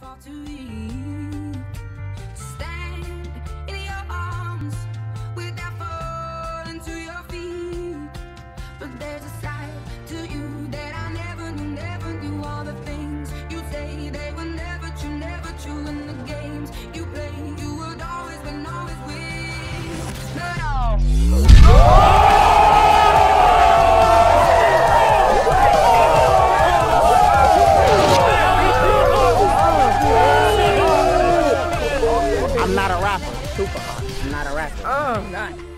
fall to weak I'm not a rapper. Super hot. I'm not a rapper. Oh, not.